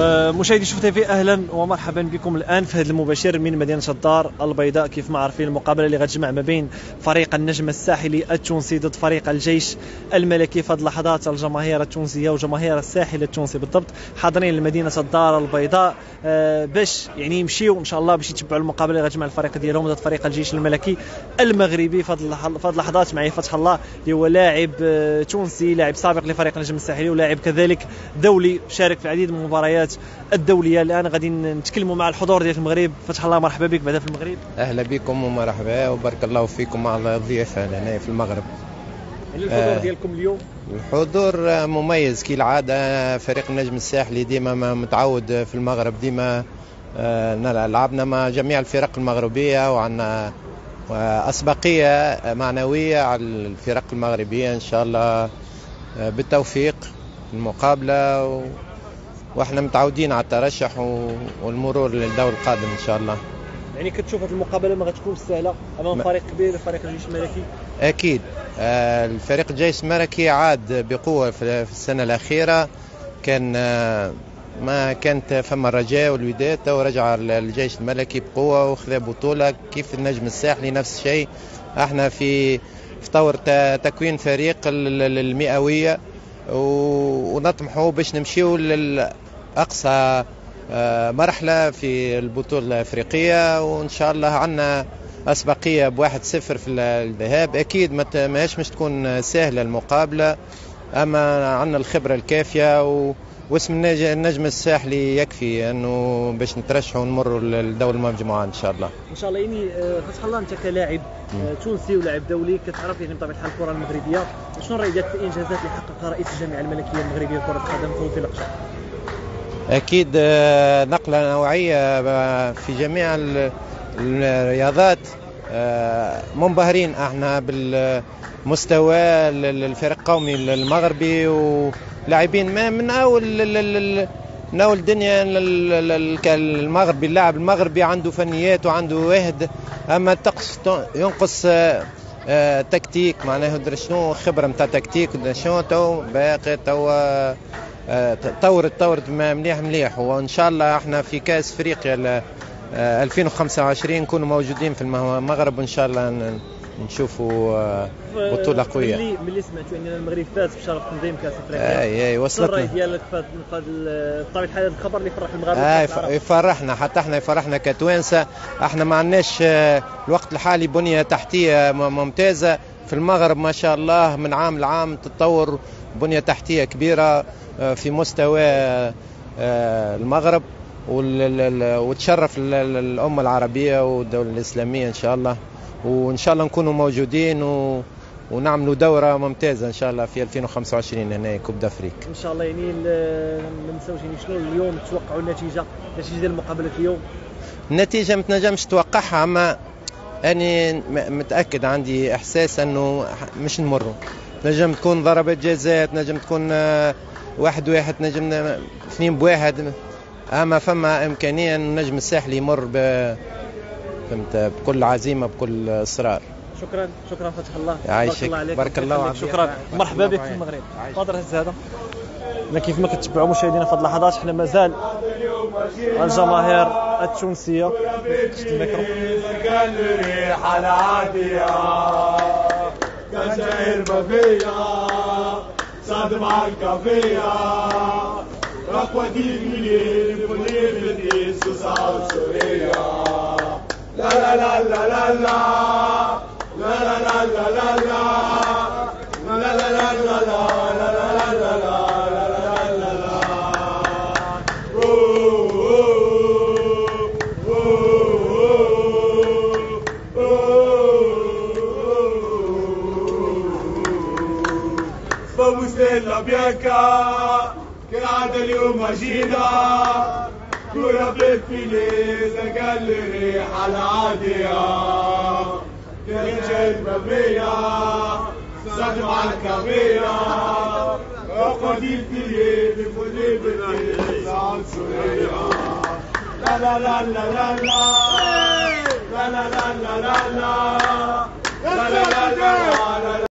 آه، مشاهدي شوف تيفي أهلا ومرحبا بكم الآن في هذا المباشر من مدينة الدار البيضاء. كيف ما عارفين المقابلة اللي غتجمع ما بين فريق النجم الساحلي التونسي ضد فريق الجيش الملكي. في هذه اللحظات الجماهير التونسية وجماهير الساحل التونسي بالضبط حاضرين لمدينة الدار البيضاء. آه، باش يعني يمشيو إن شاء الله باش يتبعوا المقابلة اللي غتجمع الفريق ديالهم ضد فريق الجيش الملكي المغربي. في هذه اللحظات معي فتح الله اللي هو لاعب آه، تونسي لاعب سابق لفريق النجم الساحلي ولاعب كذلك دولي شارك في العديد من المباريات. الدولية. الآن غادي نتكلموا مع الحضور ديال المغرب. فتح الله مرحبا بك بعدا في المغرب. أهلا بكم ومرحبا وبارك الله فيكم مع الضيافة هنا في المغرب. يعني الحضور آه ديالكم اليوم؟ الحضور مميز كالعادة. فريق النجم الساحلي ديما متعود في المغرب ديما آه لعبنا مع جميع الفرق المغربية وعندنا أسبقية معنوية على الفرق المغربية إن شاء الله آه، بالتوفيق المقابلة و... وإحنا متعودين على الترشح والمرور للدور القادم إن شاء الله. يعني كتشوف هذه المقابلة ما غتكون سهلة أمام فريق كبير فريق الجيش الملكي؟ أكيد. آه الفريق الجيش الملكي عاد بقوة في السنة الأخيرة. كان آه ما كانت فما الرجاء والوداد ورجع الجيش الملكي بقوة وخذ بطولة. كيف النجم الساحلي؟ نفس الشيء. إحنا في في طور تكوين فريق المئوية ونطمحوا باش نمشيو لأقصى آه، مرحلة في البطولة الأفريقية وإن شاء الله عندنا أسبقية بواحد صفر في الذهاب أكيد ما ماهيش مش تكون سهلة المقابلة أما عندنا الخبرة الكافية و واسم النجم الساحلي يكفي إنه باش نترشحوا ونمروا للدور المجموعة إن شاء الله. إن شاء الله يعني فتح الله أنت كلاعب آه، تونسي ولاعب دولي كتعرف يعني بطبيعة الحال الكرة المغربية شنو رأيك ديالك في الانجازات اللي حققها رئيس الجامعة الملكية المغربية لكرة القدم توفيق القشع؟ أكيد آه، نقلة نوعية في جميع الرياضات منبهرين. إحنا بالمستوى الفريق القومي المغربي و لاعبين من أول من أول الدنيا المغربي اللاعب المغربي عنده فنيات وعنده وهد. أما تقص ينقص آه، آه، tactique معناه شنو خبرة نتاع tactique شنو تو باقي تو آه، طورت طورت مليح مليح. وإن شاء الله إحنا في كأس إفريقيا 2025 نكونوا موجودين في المغرب وإن شاء الله نشوفوا آه، بطولة قوية. ملي ملي سمعتوا ان المغرب فاز بشرف تنظيم كأس إفريقيا. اي اي وصلتنا. الرأي ديالك في بطبيعه الحال الخبر اللي يفرح المغاربه اي يفرحنا حتى إحنا يفرحنا كتوانسة. إحنا ما عندناش آه، الوقت الحالي بنية تحتية ممتازة. في المغرب ما شاء الله من عام لعام تتطور بنية تحتية كبيرة. آه، في مستوى المغرب وتشرف الأمة العربية والدولة الإسلامية إن شاء الله. وإن شاء الله نكونوا موجودين و... ونعملوا دورة ممتازة إن شاء الله في 2025 هنا كوب دافريك إن شاء الله يعني ما نساوش يعني شنو اليوم توقعوا النتيجة؟ النتيجة ديال المقابلة اليوم؟ النتيجة ما تنجمش توقعها أما أني متأكد عندي إحساس أنه مش نمروا. نجم تكون ضربة جزاء نجم تكون آه، واحد واحد نجم اثنين بواحد. أما فما إمكانية إن النجم الساحلي يمر ب فهمت بكل عزيمة بكل إصرار. شكرا شكرا فتح الله. يعيشك بارك الله عليك. بارك الله شكرا. مرحبا بك في المغرب. تفضل هز هذا. كيف ما كتبعوا مشاهدينا في هذه اللحظات إحنا مازال الجماهير التونسية. الميكرو. الريح العاديه الكافية رقوة دي منين منين بدي سوسة سوريا لا لا لا لا لا لا لا لا Bianca, che la dell'uomo agita, كورة بالفيليز قال ريحة العادية تنشد مبنية صدمة الكبيرة وقدي الفيليز فودي بالفيليز عنصرية لا لا لا لا لا لا لا لا لا لا لا لا لا لا لا لا